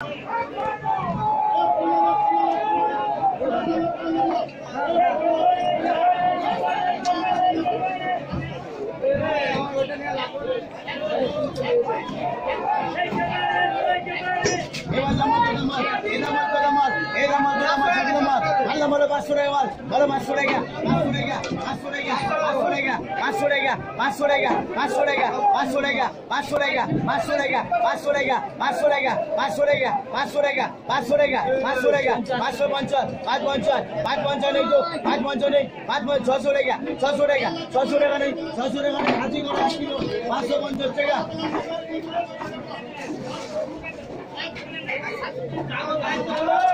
मार मारो बात सुनेगा मारो बात सुनेगा बात सुनेगा बात सुनेगा फाड्रे गाब आग बह्त बॉल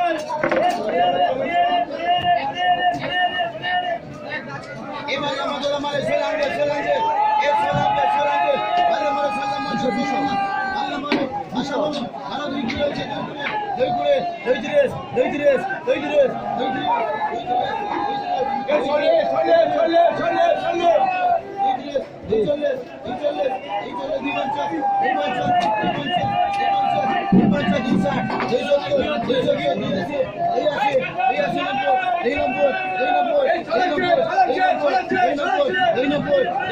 Başlamış. Sana dün kilo önce dövdürüz. Dövdürüz. Dövdürüz. Dövdürüz. Dövdürüz. Dövdürüz. Gel söyle. Söyle. Söyle. Söyle. Söyle. Dövdürüz. Dövdürüz. Dövdürüz. Dövdürüz. Divançak. Divançak. Divançak. Divançak. Divançak. İnsan. Dövdürüz. Dövdürüz.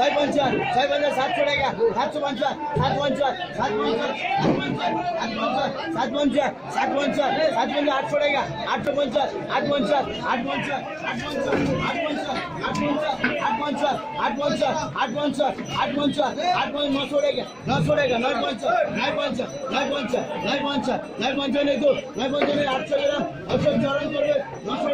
सय पञ्चान सय पञ्चान सात छोडेका सात सौ पञ्चान सात पञ्चान सात पञ्चान सात पञ्चान सात पञ्चान सात पञ्चान आठ छोडेका आठ सौ पञ्चान आठ पञ्चान आठ पञ्चान आठ पञ्चान आठ पञ्चान आठ पञ्चान आठ पञ्चान आठ पञ्चान आठ पञ्च आठ सौ टका नौ सौ टका नै पञ्च नै पञ्च नै पञ्च नै पञ्चान नै पञ्चान नै दो नौ आठ सौ ग्राम आठ सौ चौरान नौ सौ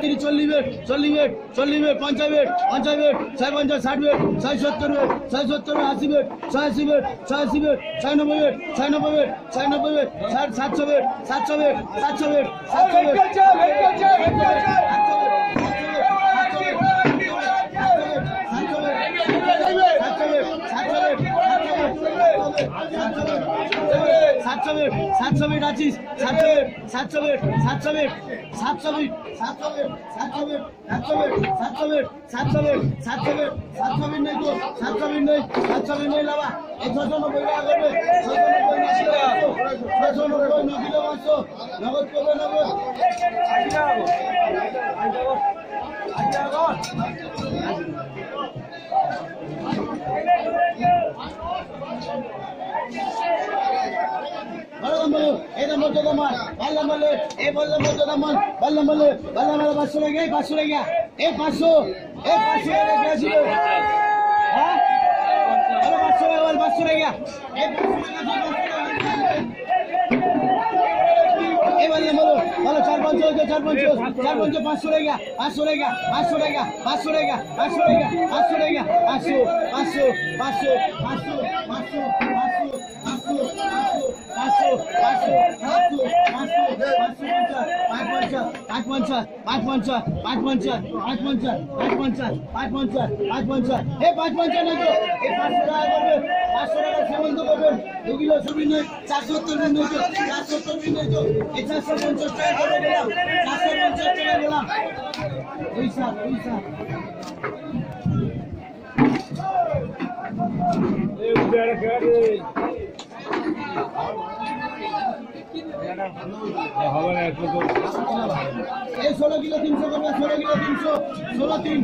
তিরিশ চল্লিশ বেট চল্লিশ বেট চল্লিশ বেট পঞ্চাশ বেট পঞ্চাশ বেট সাড়ে পঞ্চাশ ষাট বেট ছয় সত্তর বেট ছয় সত্তর বেট আশি বেট ছয় আশি বেট ছয় আশি বেট ছয় নব্বই বেট ছয় নব্বই বেট ছয় নব্বই বেট সাতশো বেট সাতশো বেট সাতশো বেট সাতশো বেট সাতশো বেট সাতশো বেড সাতশো বেড আছিস সাতশো বেড সাতশো বেড সাতশো বেড সাতশো বেড সাতশো বেড সাতশো বেড সাতশো বেড সাতশো বেড সাতশো বেড সাতশো বেড সাতশো বেড নেই তো সাতশো বেড নেই সাতশো বেড নেই লাভা এই ছশো নব্বই টাকা করবে ছশো নব্বই ছশো নব্বই নকিলো পাঁচশো নগদ করবে নগদ মর্যাদামান আল্লাহ বলে এই বললাম মর্যাদামান বললাম পাঁচশো লেগে এই পাঁচশো লেগে এই পাঁচশো এই পাঁচশো লেগে গিয়েছিল হ্যাঁ? পাঁচশো লেগে পাঁচশো লেগে এই বলো চার পাঁচশো রেগা পাঁচশো রেগা পাঁচশো পাঁচশো রেগা পাঁচশো রেগা পাঁচশো পাঁচশো পাঁচশো পাঁচশো পাঁচশো পাঁচশো পাঁচশো পাঁচ পঞ্চাশ পাঁচ পঞ্চাশ পাঁচ পঞ্চাশ পাঁচ পঞ্চাশ পাঁচ পঞ্চাশ পাঁচ পঞ্চাশ পাঁচ পঞ্চাশ এ পাঁচ পঞ্চাশ না তো এই পাঁচশো টাকা করবেন পাঁচশো টাকা সেবন্ত করবেন দু কিলো সুবিন নয় চারশো সত্তর বিন নয় তো চারশো সত্তর বিন নয় তো এই চারশো পঞ্চাশ টাকা করে দিলাম চারশো পঞ্চাশ টাকা দিলাম দুই সাত দুই সাত এই ষোলো কিলো তিনশো করবে ষোলো কিলো তিনশো ষোলো তিন।